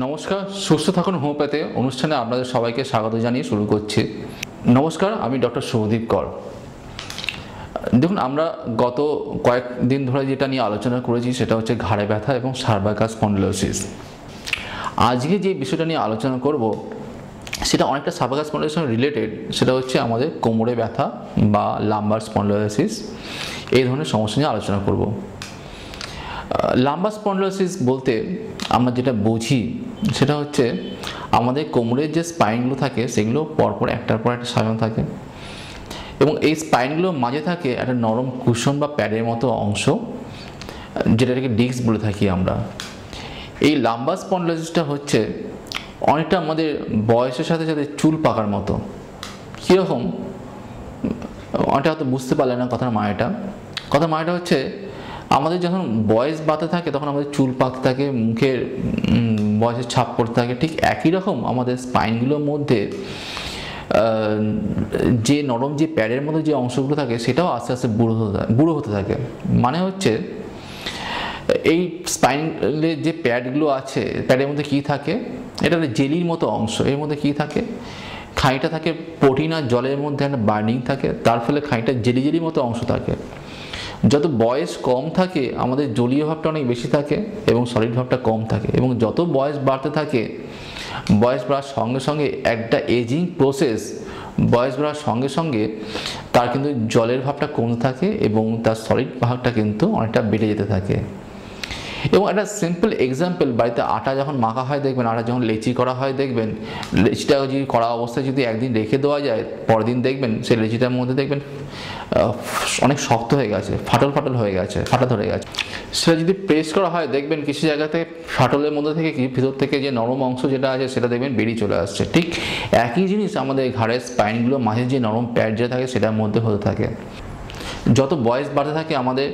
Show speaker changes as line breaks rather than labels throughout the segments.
নমস্কার, সুস্থ থাকুন হোমিওপ্যাথে অনুষ্ঠানে আপনাদের সবাইকে স্বাগত জানিয়ে শুরু করছি। নমস্কার, আমি ডক্টর সৌদীপ কর। দেখুন, আমরা গত কয়েকদিন ধরে যেটা নিয়ে আলোচনা করেছি সেটা হচ্ছে ঘাড়ে ব্যথা এবং সার্ভাইকাস স্পন্ডলোসিস আজকে যে বিষয়টা নিয়ে আলোচনা করব, সেটা অনেকটা সার্ভাইকাস স্পন্ডলোসিস রিলেটেড সেটা হচ্ছে আমাদের কোমরে ব্যথা বা লাম্বার স্পন্ডলোসিস এই ধরনের সমস্যা নিয়ে আলোচনা করব। লাম্বা স্পন্ডলোসিস বলতে আমরা যেটা বুঝি, সেটা হচ্ছে আমাদের কোমরের যে স্পাইনগুলো থাকে, সেগুলো পরপর একটার পর একটা সাজানো থাকে। এবং এই স্পাইনগুলোর মাঝে থাকে একটা নরম কুশন বা প্যাডের মতো অংশ, যেটাকে ডিস্ক বলে থাকি আমরা। এই লাম্বা স্পন্ডলোসিসটা হচ্ছে অনেকটা আমাদের বয়সের সাথে সাথে চুল পাকার মতো। কীরকম? অনেকটা হয়তো বুঝতে পারলে না কথার মায়েটা। কথার মায়েটা হচ্ছে আমাদের যখন বয়স বাড়তে থাকে, তখন আমাদের চুল পাকতে থাকে, মুখের বয়সের ছাপ পড়তে থাকে, ঠিক একই রকম আমাদের স্পাইনগুলোর মধ্যে যে নরম যে প্যাডের মধ্যে যে অংশগুলো থাকে, সেটাও আস্তে আস্তে বুড়ো হতে বুড়ো হতে থাকে। মানে হচ্ছে, এই স্পাইনের যে প্যাডগুলো আছে প্যাডের মধ্যে কি থাকে? এটা জেলির মতো অংশ, এর মধ্যে কি থাকে? খাঁইটা থাকে প্রোটিন আর জলের মধ্যে একটা বার্নিং থাকে, তার ফলে খাঁইটা জেলি জেলির মতো অংশ থাকে। যত বয়স কম থাকে, আমাদের জলীয় ভাবটা অনেক বেশি থাকে এবং সলিড ভাবটা কম থাকে। এবং যত বয়স বাড়তে থাকে, বয়স বাড়ার সঙ্গে সঙ্গে একটা এজিং প্রসেস বয়স বাড়ার সঙ্গে সঙ্গে তার কিন্তু জলের ভাবটা কমতে থাকে এবং তার সলিড ভাবটা কিন্তু অনেকটা বেড়ে যেতে থাকে। এবং একটা সিম্পল এক্সাম্পল বাড়িতে আটা যখন মাখা হয় দেখবেন, আটা যখন লেচি করা হয় দেখবেন, লেচিটা যদি করা অবস্থায় যদি একদিন রেখে দেওয়া যায়, পরের দিন দেখবেন, সেই লেচিটার মধ্যে দেখবেন অনেক শক্ত হয়ে গেছে, ফাটল ফাটল হয়ে গেছে, ফাটা ধরে গেছে। সেটা যদি প্রেস করা হয়, দেখবেন কিছু জায়গাতে ফাটলের মধ্যে থেকে কি, ভিতর থেকে যে নরম অংশ যেটা আছে, সেটা দেখবেন বেরিয়ে চলে আসছে। ঠিক একই জিনিস আমাদের ঘাড়ের স্পাইনগুলো মাঝে যে নরম প্যাড যেটা থাকে, সেটার মধ্যে হতে থাকে। যত বয়স বাড়তে থাকে আমাদের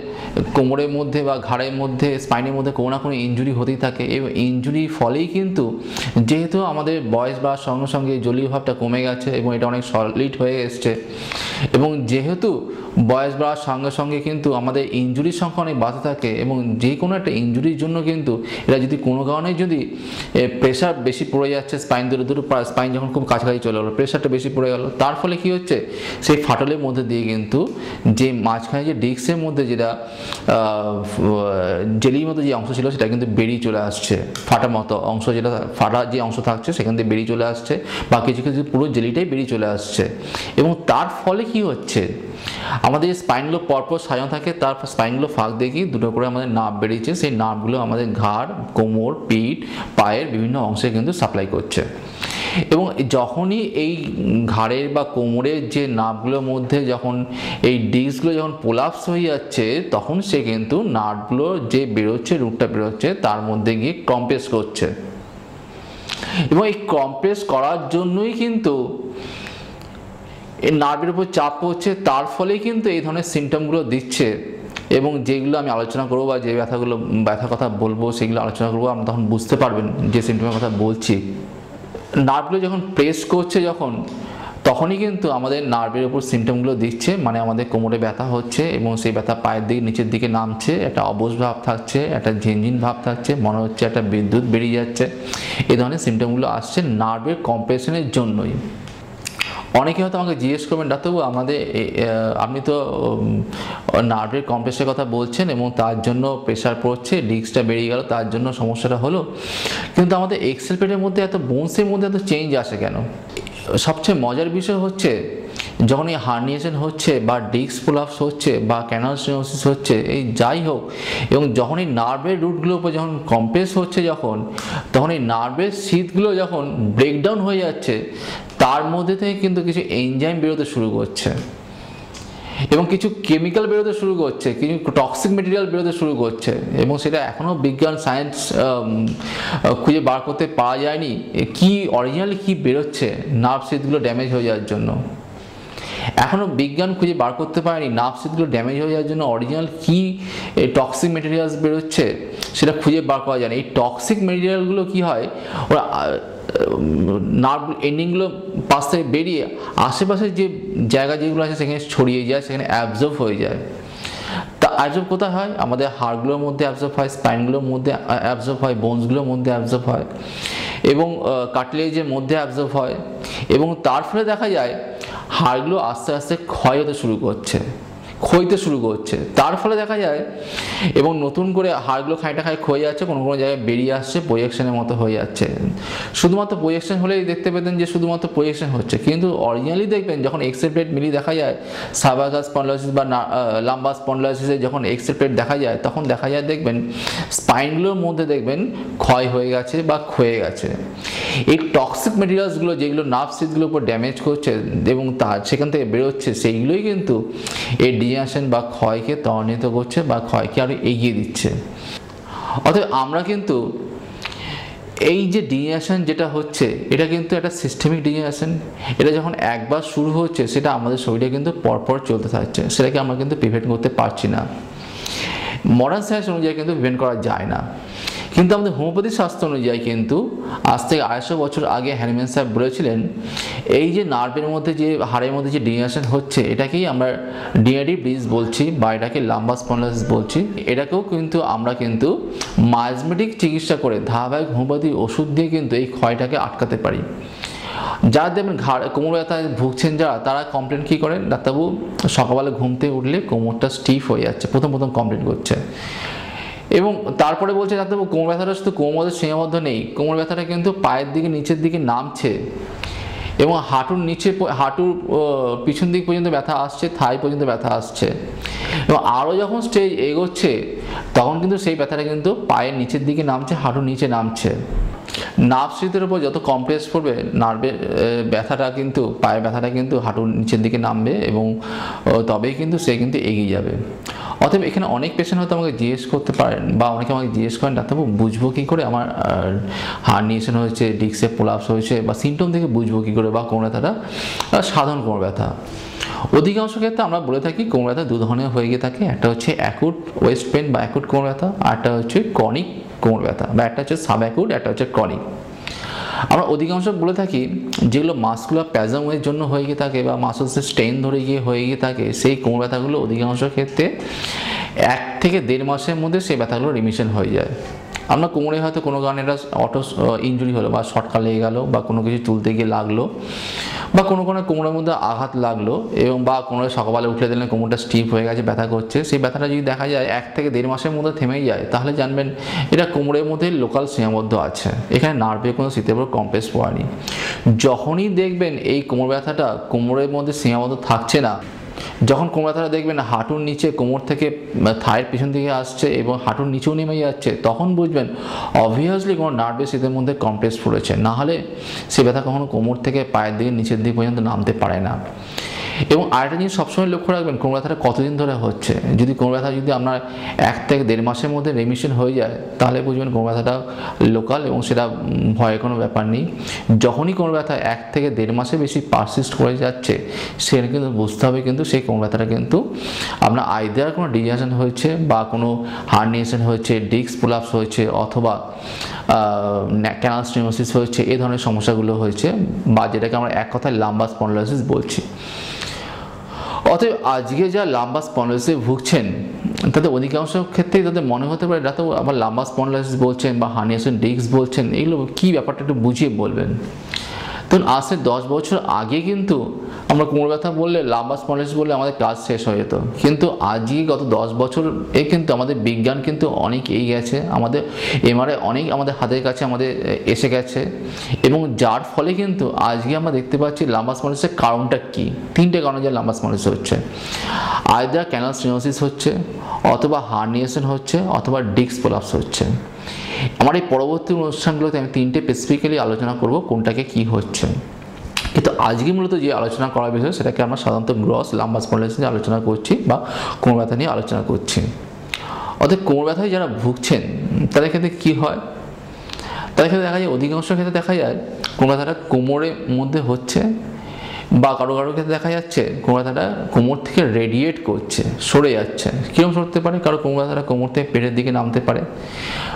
কোমরের মধ্যে বা ঘাড়ের মধ্যে, স্পাইনের মধ্যে কোনো না কোনো ইঞ্জুরি হতেই থাকে। এবং ইঞ্জুরির ফলেই কিন্তু যেহেতু আমাদের বয়স বা সঙ্গে সঙ্গে জলীয় ভাবটা কমে গেছে এবং এটা অনেক সলিড হয়ে এসছে এবং যেহেতু বয়স বাড়ার সঙ্গে সঙ্গে কিন্তু আমাদের ইঞ্জুরির সংখ্যা অনেক বাড়তে থাকে এবং যে কোনো একটা ইঞ্জুরির জন্য কিন্তু এটা যদি কোনো কারণে যদি প্রেশার বেশি পড়ে যাচ্ছে স্পাইন দূরে দূরে স্পাইন যখন খুব কাছাকাছি চলে গেলো প্রেশারটা বেশি পড়ে গেলো, তার ফলে কি হচ্ছে? সেই ফাটলের মধ্যে দিয়ে কিন্তু যে মাঝখানে যে ডিস্কের মধ্যে যেটা জেলির মতো যে অংশ ছিল সেটা কিন্তু বেরিয়ে চলে আসছে। ফাটা মতো অংশ যেটা, ফাটা যে অংশ থাকছে সেখান থেকে বেরিয়ে চলে আসছে বা কিছু কিছু পুরো জেলিটাই বেরিয়ে চলে আসছে। এবং তার ফলে কি হচ্ছে? আমাদের স্পাইনগুলো পরপর সাজানো থাকে, তার স্পাইনগুলো ফাঁক কি দুটো করে আমাদের নার্ভ বেরিয়েছে, সেই নার্ভগুলো আমাদের ঘাড়, কোমর, পিঠ, পায়ের বিভিন্ন অংশে কিন্তু সাপ্লাই করছে। এবং যখনই এই ঘাড়ের বা কোমরের যে নার্ভগুলোর মধ্যে যখন এই ডিস্কগুলো যখন পোলাপস হয়ে যাচ্ছে, তখন সে কিন্তু নার্ভগুলো যে বেরোচ্ছে, রুটটা বেরোচ্ছে, তার মধ্যে গিয়ে কম্প্রেস করছে। এবং এই কম্প্রেস করার জন্যই কিন্তু এই নার্ভের উপর চাপ পড়ছে, তার ফলেই কিন্তু এই ধরনের সিমটমগুলো দিচ্ছে। এবং যেগুলো আমি আলোচনা করব বা যে ব্যথাগুলো ব্যথার কথা বলব, সেগুলো আলোচনা করব, আপনি তখন বুঝতে পারবেন যে সিমটমের কথা বলছি। নার্ভগুলো যখন প্রেস করছে যখন, তখনই কিন্তু আমাদের নার্ভের উপর সিমটমগুলো দিচ্ছে মানে আমাদের কোমরে ব্যথা হচ্ছে এবং সেই ব্যথা পায়ের দিকে, নিচের দিকে নামছে, একটা অবশ ভাব থাকছে, একটা ঝিনঝিন ভাব থাকছে, মনে হচ্ছে একটা বিদ্যুৎ বেরিয়ে যাচ্ছে। এই ধরনের সিমটমগুলো আসছে নার্ভের কম্প্রেশনের জন্যই। অনেকে হয়তো আমাকে জিজ্ঞেস করবেন, ডাক্তারবাবু, আমাদের আপনি তো নার্ভের কম্প্রেসের কথা বলছেন এবং তার জন্য প্রেশার পড়ছে, ডিস্কটা বেরিয়ে গেল, তার জন্য সমস্যাটা হলো। কিন্তু আমাদের এক্সেল পেটের মধ্যে এত বোনসের মধ্যে এত চেঞ্জ আসে কেন? সবচেয়ে মজার বিষয় হচ্ছে যখন এই হার্নিয়েশন হচ্ছে বা ডিস্ক প্রলাপস হচ্ছে বা ক্যানালসিনোসিস হচ্ছে, এই যাই হোক, এবং যখন এই নার্ভের রুটগুলোর উপর যখন কম্প্রেস হচ্ছে যখন তখন এই নার্ভের শীতগুলো যখন ব্রেকডাউন হয়ে যাচ্ছে তার মধ্যে থেকে কিন্তু কিছু এনজাইম বেরোতে শুরু করছে। এবং কিছু কেমিক্যাল বেরোতে শুরু করছে, কিছু টক্সিক মেটেরিয়াল বেরোতে শুরু করছে। এবং সেটা এখনও বিজ্ঞান সায়েন্স খুঁজে বার করতে পারা যায়নি। কি অরিজিনালি কি বেরোচ্ছে নার্ভ শীতগুলো ড্যামেজ হয়ে যাওয়ার জন্য। এখনও বিজ্ঞান খুঁজে বার করতে পারেনি নার্ভ শীতগুলো ড্যামেজ হয়ে যাওয়ার জন্য অরিজিনাল কী টক্সিক মেটেরিয়ালস বেরোচ্ছে, সেটা খুঁজে বার করা যায় না এই টক্সিক মেটেরিয়ালগুলো কী হয়, ওরা নার্ভ এন্ডিংগুলো পাশ থেকে বেরিয়ে আশেপাশে যে জায়গা যেগুলো আছে সেখানে ছড়িয়ে যায়, সেখানে অ্যাবজর্ব হয়ে যায়। তা অ্যাবজর্ব কোথায় হয়? আমাদের হাড়গুলোর মধ্যে অ্যাবজর্ব হয় স্পাইনগুলোর মধ্যে অ্যাবজর্ব হয় বোনসগুলোর মধ্যে অ্যাবজর্ব হয় এবং কাটলেজের মধ্যে অ্যাবজর্ব হয় এবং তার ফলে দেখা যায় হাড়গুলো আস্তে আস্তে ক্ষয় হতে শুরু করছে। ক্ষয়তে শুরু করছে। তার ফলে দেখা যায়, এবং নতুন করে হাড়গুলো খাইটা খাই ক্ষয়ে যাচ্ছে, কোনো কোনো জায়গায় বেরিয়ে আসছে প্রোজেকশনের মতো হয়ে যাচ্ছে। শুধুমাত্র প্রোজেকশন হলেই দেখতে পেতেন যে শুধুমাত্র প্রোজেকশন হচ্ছে। কিন্তু অরিজিনালি দেখবেন, যখন এক্সেল প্লেট মিলিয়ে দেখা যায় সাবাগাস স্পন্ডলাইসিস বা লাম্বা স্পন্ডলাইসিসে যখন এক্সেল প্লেট দেখা যায়, তখন দেখা যায় দেখবেন স্পাইনগুলোর মধ্যে দেখবেন, ক্ষয় হয়ে গেছে বা ক্ষয়ে গেছে। এই টক্সিক মেটেরিয়ালসগুলো যেগুলো নার্ভ সিটগুলোর উপর ড্যামেজ করছে, এবং তার, সেখান থেকে বেরোচ্ছে, সেইগুলোই কিন্তু এই ডিজেনারেশন বা ক্ষয়কে ত্বরান্বিত করছে বা ক্ষয়কে আরও এগিয়ে দিচ্ছে। অতএব আমরা কিন্তু এই যে ডিজেনারেশন যেটা হচ্ছে, এটা কিন্তু একটা সিস্টেমিক ডিজেনারেশন এটা যখন একবার শুরু হচ্ছে, সেটা আমাদের শরীরে কিন্তু পরপর চলতে থাকছে। সেটাকে আমরা কিন্তু প্রিভেন্ট করতে পারছি না। মডার্ন সায়েন্স অনুযায়ী কিন্তু প্রিভেন্ট করা যায় না। কিন্তু আমাদের হোমিওপ্যাথি শাস্ত্র অনুযায়ী কিন্তু আজ থেকে আড়াইশো বছর আগে হ্যানিম্যান সাহেব বলেছিলেন, এই যে নার্ভের মধ্যে যে, হাড়ের মধ্যে যে ডিনারেশন হচ্ছে, এটাকেই আমরা ডিআডি ব্রিজ বলছি বা এটাকে লাম্বা স্পন্ডলাইসিস বলছি। এটাকেও কিন্তু আমরা কিন্তু মাইজমেটিক চিকিৎসা করে ধারাবাহিক হোমিওপ্যাথি ওষুধ দিয়ে কিন্তু এই ক্ষয়টাকে আটকাতে পারি। যারা দেখবেন ঘাড় কোমর ব্যথায় ভুগছেন যারা, তারা কমপ্লেন কী করেন? ডাক্তারবাবু, সকালবেলা ঘুম থেকে উঠলে কোমরটা স্টিফ হয়ে যাচ্ছে, প্রথম প্রথম কমপ্লেন করছে। এবং তারপরে বলছে ডাক্তারবাবু কোমর ব্যথাটা শুধু কোমরের সীমাবদ্ধ নেই, কোমর ব্যথাটা কিন্তু পায়ের দিকে, নিচের দিকে নামছে এবং হাঁটুর নিচে হাঁটুর পিছন দিক পর্যন্ত ব্যথা আসছে, থাই পর্যন্ত ব্যথা আসছে এবং আরও যখন স্টেজ এগোচ্ছে, তখন কিন্তু সেই ব্যথাটা কিন্তু পায়ের নিচের দিকে নামছে, হাঁটুর নিচে নামছে। নার্ভ স্মৃতির উপর যত কমপ্লেক্স পড়বে নার্ভের ব্যথাটা কিন্তু, পায়ের ব্যথাটা কিন্তু হাঁটুর নিচের দিকে নামবে এবং তবেই কিন্তু সে কিন্তু এগিয়ে যাবে। অতএব এখানে অনেক পেশেন্ট হয়তো আমাকে জিজ্ঞেস করতে পারেন বা অনেকে আমাকে জিজ্ঞেস করেন, ডাক্তারবাবু, বুঝব কী করে আমার হার্নিয়েশন হয়েছে ডিক্সে পোলাপস হয়েছে বা সিমটম থেকে বুঝব কী করে বা কোমর ব্যথাটা সাধারণ কোমর ব্যথা অধিকাংশ ক্ষেত্রে আমরা বলে থাকি কোমর ব্যথা দু ধরনের হয়ে গিয়ে থাকে, একটা হচ্ছে অ্যাকুট ওয়েস্ট পেন বা অ্যাকুট কোমর ব্যথা আর একটা হচ্ছে ক্রনিক কোমর ব্যথা বা একটা হচ্ছে সাব অ্যাকুট একটা হচ্ছে ক্রনিক আমরা অধিকাংশ বলে থাকি যেগুলো মাসকুলার প্যাজামের জন্য হয়ে গিয়ে থাকে বা মাসলসের স্টেন ধরে গিয়ে হয়ে গিয়ে থাকে, সেই কোমর ব্যথাগুলো অধিকাংশ ক্ষেত্রে এক থেকে দেড় মাসের মধ্যে সেই ব্যথাগুলো রিমিশন হয়ে যায়। আমরা কোমরে হয়তো কোনো কারণে এটা অটো ইঞ্জুরি হলো বা শর্টকা লেগে গেলো বা কোনো কিছু তুলতে গিয়ে লাগল। বা কোনো কোনো কোমরের মধ্যে আঘাত লাগল এবং বা কোনো সকালে উঠে দিলেন কোমরটা স্টিপ হয়ে গেছে, ব্যথা করছে। সেই ব্যথাটা যদি দেখা যায়, এক থেকে দেড় মাসের মধ্যে থেমেই যায়, তাহলে জানবেন এটা কোমরের মধ্যে লোকাল সীমাবদ্ধ আছে। এখানে নার্ভে কোনো শীতের উপর কমপ্লেক্স পড়েনি। যখনই দেখবেন এই কোমর ব্যথাটা কোমরের মধ্যে সীমাবদ্ধ থাকছে না যখন কোমর ব্যথাটা দেখবেন, হাঁটুর নিচে কোমর থেকে থায়ের পিছন দিকে আসছে এবং হাঁটুর নিচেও নেমে যাচ্ছে, তখন বুঝবেন অবভিয়াসলি কোনো নার্ভের শীতের মধ্যে কমপ্লেক্স পড়েছে। না হলে সে ব্যথা কখনো কোমর থেকে পায়ের দিকে, নিচের দিক পর্যন্ত নামতে পারে না। এবং আরেকটা জিনিস সবসময় লক্ষ্য রাখবেন কোমর ব্যথাটা কতদিন ধরে হচ্ছে? যদি কোমর ব্যথা যদি আপনার এক থেকে দেড় মাসের মধ্যে রেমিশন হয়ে যায়, তাহলে বুঝবেন কোমর ব্যথাটা লোকাল এবং সেটা ভয়ের কোনো ব্যাপার নেই। যখনই কোমর ব্যথা এক থেকে দেড় মাসে বেশি পারসিস্ট করে যাচ্ছে সেখানে কিন্তু বুঝতে হবে কিন্তু সেই কোমর ব্যথাটা কিন্তু আপনার আইদার কোনো ডিজাইশন হয়েছে বা কোনো হার্নিয়েশন হয়েছে ডিস্ক পোলাপস হয়েছে অথবা ক্যানাল স্টিনোসিস হয়েছে এই ধরনের সমস্যাগুলো হয়েছে বা যেটাকে আমরা এক কথায় লাম্বা স্পন্ডলাইসিস বলছি। অতএব আজকে যা লাম্বা স্পন্ডলাইসিসে ভুগছেন তাদের অধিকাংশ ক্ষেত্রেই তাদের মনে হতে পারে ডাক্তার আবার লাম্বা স্পন্ডলাইসিস বলছেন বা হানিয়াসন ডিস্ক বলছেন, এগুলো কী ব্যাপারটা একটু বুঝিয়ে বলবেন। তখন আজ দশ বছর আগে কিন্তু আমরা কোমর ব্যথা বললে লাম্বা স্পন্ডলাইসিস বললে আমাদের কাজ শেষ হয়ে যেত। কিন্তু আজকে গত দশ বছর এ কিন্তু আমাদের বিজ্ঞান কিন্তু অনেক এগিয়ে গেছে। আমাদের এমআরআই অনেক আমাদের হাতের কাছে আমাদের এসে গেছে। এবং যার ফলে কিন্তু আজকে আমরা দেখতে পাচ্ছি লাম্বা স্পন্ডলাইসিসের কারণটা কী? তিনটে কারণে যে লাম্বা স্পন্ডলাইসিস হচ্ছে। আয়দা ক্যানাল স্টিনোসিস হচ্ছে, অথবা হার্নিয়েশন হচ্ছে, অথবা ডিস্ক পোলাপস হচ্ছে। আমার এই পরবর্তী অনুষ্ঠানগুলোতে আমি তিনটে স্পেসিফিক্যালি আলোচনা করব কোনটাকে কি হচ্ছে। কিন্তু আজকে মূলত যে আলোচনা করার বিষয় সেটাকে আমরা সাধারণত গ্রস, লাম্বাস স্পন্ডাইটিস নিয়ে আলোচনা করছি বা কোমর ব্যথা নিয়ে আলোচনা করছি। অর্থাৎ কোমর ব্যথায় যারা ভুগছেন, তাদের ক্ষেত্রে কী হয়? তাদের ক্ষেত্রে দেখা যায়, অধিকাংশ ক্ষেত্রে দেখা যায় কোমর ব্যথাটা কোমরের মধ্যে হচ্ছে বা কারও কারও ক্ষেত্রে দেখা যাচ্ছে কোমর ব্যথাটা কোমর থেকে রেডিয়েট করছে, সরে যাচ্ছে। কীরকম সরতে পারে? কারও কোমর ব্যথাটা কোমর থেকে পেটের দিকে নামতে পারে।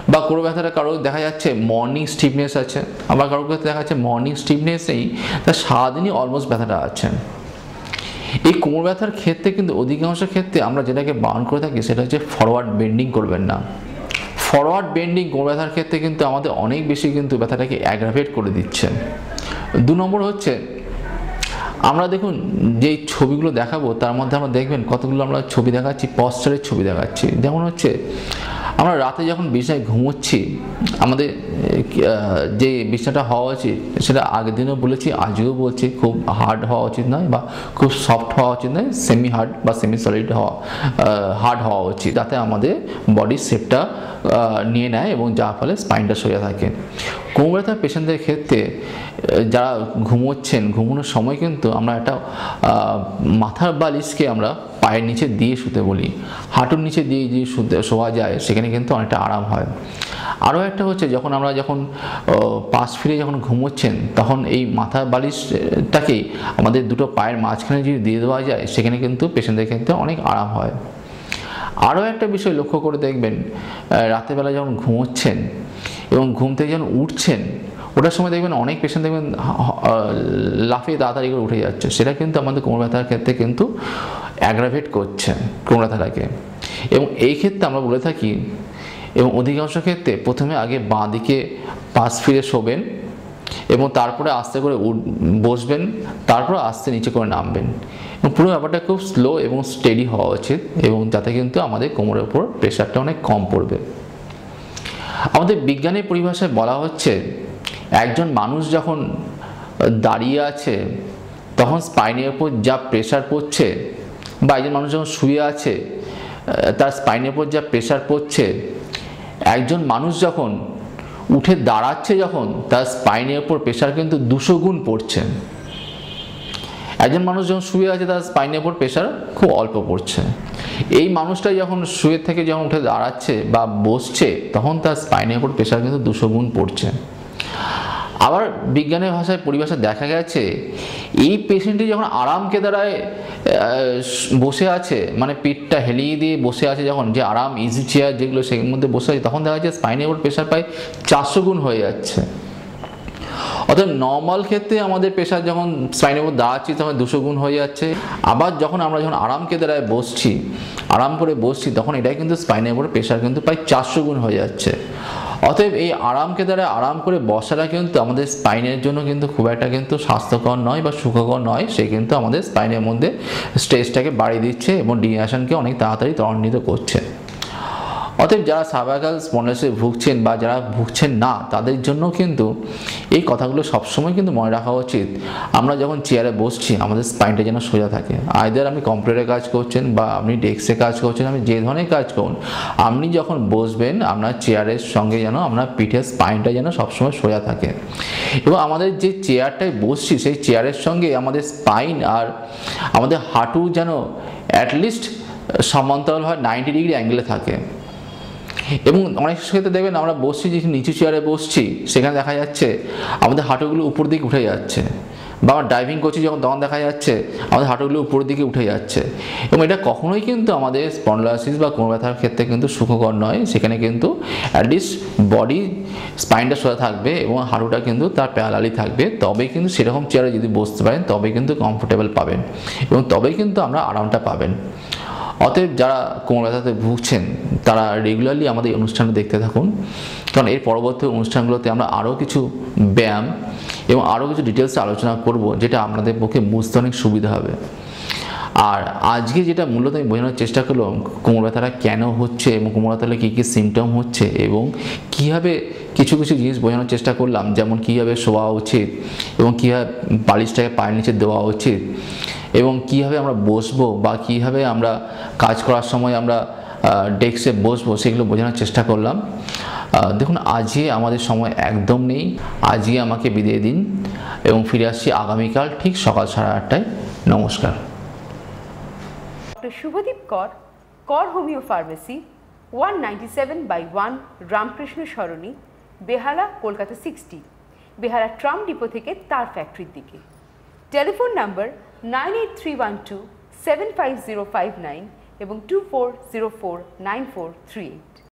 বা কোনো ব্যথাটা কারও দেখা যাচ্ছে মর্নিং স্টিফনেস আছে। আবার কারও ক্ষেত্রে দেখা যাচ্ছে মর্নিং স্টিফনেস নেই তার সারাদিনই অলমোস্ট ব্যথাটা আছে। এই কোমর ব্যথার ক্ষেত্রে কিন্তু অধিকাংশ ক্ষেত্রে আমরা যেটাকে বারণ করে থাকি সেটা হচ্ছে ফরওয়ার্ড বেন্ডিং করবেন না। ফরওয়ার্ড বেন্ডিং কোমর ব্যথার ক্ষেত্রে কিন্তু আমাদের অনেক বেশি কিন্তু ব্যথাটাকে অ্যাগ্রাভেট করে দিচ্ছে। দু নম্বর হচ্ছে আমরা দেখুন, যেই ছবিগুলো দেখাবো, তার মধ্যে আমরা দেখবেন কতগুলো আমরা ছবি দেখাচ্ছি পশ্চারের ছবি দেখাচ্ছি। যেমন হচ্ছে, আমরা রাতে যখন বিছানায় ঘুমোচ্ছি, আমাদের যে বিছানাটা হওয়া উচিত, সেটা আগের দিনও বলেছি, আজও বলছি, খুব হার্ড হওয়া উচিত নয় বা খুব সফট হওয়া উচিত নয় সেমি হার্ড বা সেমি সলিড হওয়া হার্ড হওয়া উচিত, যাতে আমাদের বডির শেপটা নিয়ে নেয় এবং যার ফলে স্পাইনটা সোজা থাকে। কোমর ব্যথার পেশেন্টদের ক্ষেত্রে যারা ঘুমোচ্ছেন, ঘুমানোর সময় কিন্তু আমরা একটা মাথার বালিশকে আমরা পায়ের নিচে দিয়ে শুতে বলি। হাঁটুর নিচে দিয়ে যদি শুতে, শোয়া যায়, সেখানে কিন্তু অনেকটা আরাম হয়। আরও একটা হচ্ছে, যখন আমরা যখন পাশ ফিরে যখন ঘুমোচ্ছেন, তখন এই মাথার বালিশটাকে আমাদের দুটো পায়ের মাঝখানে যদি দিয়ে দেওয়া যায়, সেখানে কিন্তু পেশেন্টদের ক্ষেত্রে অনেক আরাম হয়। আরও একটা বিষয় লক্ষ্য করে দেখবেন রাতেরবেলা যখন ঘুমোচ্ছেন এবং ঘুম থেকে যখন উঠছেন ওটার সময় দেখবেন অনেক পেশেন্ট দেখবেন লাফিয়ে তাড়াতাড়ি করে উঠে যাচ্ছে। সেটা কিন্তু আমাদের কোমর ব্যথার ক্ষেত্রে কিন্তু অ্যাগ্রাভেট করছে কোমর ব্যথাটাকে। এবং এই ক্ষেত্রে আমরা বলে থাকি, এবং অধিকাংশ ক্ষেত্রে প্রথমে আগে বাঁ দিকে পাশ ফিরে শোবেন এবং তারপরে আস্তে করে বসবেন, তারপর আস্তে নিচে করে নামবেন। এবং পুরো ব্যাপারটা খুব স্লো এবং স্টেডি হওয়া উচিত এবং যাতে কিন্তু আমাদের কোমরের উপর প্রেশারটা অনেক কম পড়বে। আমাদের বিজ্ঞানের পরিভাষায় বলা হচ্ছে, একজন মানুষ যখন দাঁড়িয়ে আছে, তখন স্পাইনের উপর যা প্রেশার পড়ছে বা একজন মানুষ যখন শুয়ে আছে তার স্পাইনের উপর যা প্রেশার পড়ছে, একজন মানুষ যখন উঠে দাঁড়াচ্ছে যখন, তার স্পাইনের উপর প্রেশার কিন্তু দুশো গুণ পড়ছে। একজন মানুষ যখন শুয়ে আছে, তার স্পাইনের উপর প্রেশার খুব অল্প পড়ছে। এই মানুষটা যখন শুয়ে থেকে যখন উঠে দাঁড়াচ্ছে বা বসছে, তখন তার স্পাইনের উপর প্রেশার কিন্তু দুশো গুণ পড়ছে। আবার বিজ্ঞানের ভাষায় পরিভাষা দেখা গেছে, এই পেশেন্টটি যখন আরাম কেদারায় বসে আছে মানে পিঠটা হেলিয়ে দিয়ে বসে আছে যখন, যে আরাম ইজি চেয়ার যেগুলো সেগুলোর মধ্যে বসে আছে, তখন দেখা যাচ্ছে স্পাইনের উপর প্রেশার প্রায় চারশো গুণ হয়ে যাচ্ছে। অর্থাৎ নর্মাল ক্ষেত্রে আমাদের প্রেশার যখন স্পাইনের উপর দাঁড়াচ্ছি তখন দুশো গুণ হয়ে যাচ্ছে। আবার যখন আমরা যখন আরাম কেদারায় বসছি, আরাম করে বসছি, তখন এটাই কিন্তু স্পাইনের উপর প্রেশার কিন্তু প্রায় চারশো গুণ হয়ে যাচ্ছে। অতএব এই আরামকে দ্বারা আরাম করে বসাটা কিন্তু আমাদের স্পাইনের জন্য কিন্তু খুব একটা কিন্তু স্বাস্থ্যকর নয় বা সুখকর নয়। সে কিন্তু আমাদের স্পাইনের মধ্যে স্ট্রেসটাকে বাড়িয়ে দিচ্ছে এবং ডিহাশনকে অনেক তাড়াতাড়ি ত্বরান্বিত করছে। অতএব যারা সার্ভাইকাল স্পন্ডাইসিসে ভুগছেন বা যারা ভুগছেন না, তাদের জন্য কিন্তু এই কথাগুলো সবসময় কিন্তু মনে রাখা উচিত। আমরা যখন চেয়ারে বসছি, আমাদের স্পাইনটা যেন সোজা থাকে। আইদার আপনি কম্পিউটারে কাজ করছেন বা আপনি ডেস্কে কাজ করছেন, আপনি যে ধরনের কাজ করুন, আপনি যখন বসবেন, আপনার চেয়ারের সঙ্গে যেন আপনার পিঠের স্পাইনটা যেন সবসময় সোজা থাকে। এবং আমাদের যে চেয়ারটায় বসছি, সেই চেয়ারের সঙ্গে আমাদের স্পাইন আর আমাদের হাঁটু যেন অ্যাটলিস্ট সমান্তরাল হয় নাইনটি ডিগ্রি অ্যাঙ্গেলে থাকে। এবং অনেক ক্ষেত্রে দেখবেন আমরা বসছি, যে নিচু চেয়ারে বসছি, সেখানে দেখা যাচ্ছে আমাদের হাঁটুগুলো উপর দিকে উঠে যাচ্ছে। বা আমরা ড্রাইভিং করছি যখন, তখন দেখা যাচ্ছে আমাদের হাঁটুগুলো উপরের দিকে উঠে যাচ্ছে। এবং এটা কখনোই কিন্তু আমাদের স্পন্ডলাসিস বা কোমর ব্যথার ক্ষেত্রে কিন্তু সুখকর নয়। সেখানে কিন্তু অ্যাটলিস্ট বডি স্পাইনটা সোজা থাকবে এবং হাঁটুটা কিন্তু তার প্যালালি থাকবে। তবেই কিন্তু সেরকম চেয়ারে যদি বসতে পারেন তবে কিন্তু কমফোর্টেবল পাবেন এবং তবেই কিন্তু আমরা আরামটা পাবেন। অতএব যারা কোমর ব্যথাতে ভুগছেন, তারা রেগুলারলি আমাদের এই অনুষ্ঠানটা দেখতে থাকুন। কারণ এর পরবর্তী অনুষ্ঠানগুলোতে আমরা আরও কিছু ব্যায়াম এবং আরও কিছু ডিটেলসে আলোচনা করব, যেটা আপনাদের পক্ষে বুঝতে অনেক সুবিধা হবে। আর আজকে যেটা মূলত আমি বোঝানোর চেষ্টা করলাম কোমর ব্যথাটা কেন হচ্ছে এবং কোমর ব্যথাটা কী কী সিমটম হচ্ছে এবং কীভাবে কিছু কিছু জিনিস বোঝানোর চেষ্টা করলাম, যেমন কীভাবে শোয়া উচিত এবং কীভাবে বালিশটাকে পায়ের নিচে দেওয়া উচিত। এবং কীভাবে আমরা বসবো বা কীভাবে আমরা কাজ করার সময় আমরা ডেস্কে বসবো সেগুলো বোঝানোর চেষ্টা করলাম। দেখুন, আজকে আমাদের সময় একদম নেই। আজকে আমাকে বিদায় দিন এবং ফিরে আসছি আগামীকাল ঠিক সকাল সাড়ে আটটায়। নমস্কার।
Doctor Subhadip Kar Kar homeo pharmacy one ninety seven by one Ramakrishna Sarani, Behala, Kolkata sixty, Behala tram depot থেকে তার ফ্যাক্টরির দিকে। Telephone number nine eight three one two seven five zero five nine এবং two four zero four nine four three eight